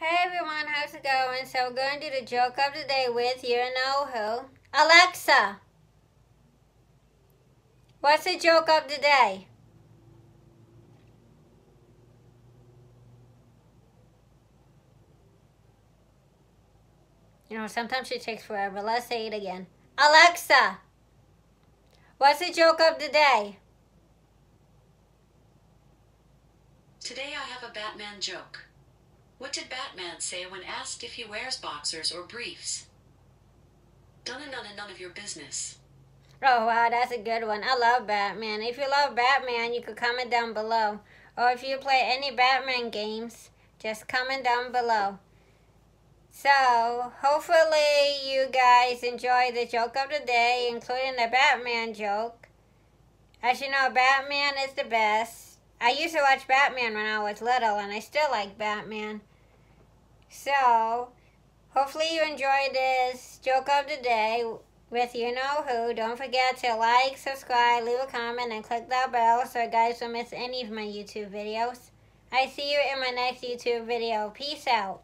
Hey everyone, how's it going? So we're going to do the joke of the day with you know who. Alexa! What's the joke of the day? You know, sometimes it takes forever. Let's say it again. Alexa! What's the joke of the day? Today I have a Batman joke. What did Batman say when asked if he wears boxers or briefs? Done and none and none of your business. Oh wow, that's a good one. I love Batman. If you love Batman, you could comment down below. Or if you play any Batman games, just comment down below. So, hopefully you guys enjoy the joke of the day, including the Batman joke. As you know, Batman is the best. I used to watch Batman when I was little, and I still like Batman. So, hopefully you enjoyed this joke of the day with you know who. Don't forget to like, subscribe, leave a comment, and click that bell so you guys don't miss any of my YouTube videos. I see you in my next YouTube video. Peace out.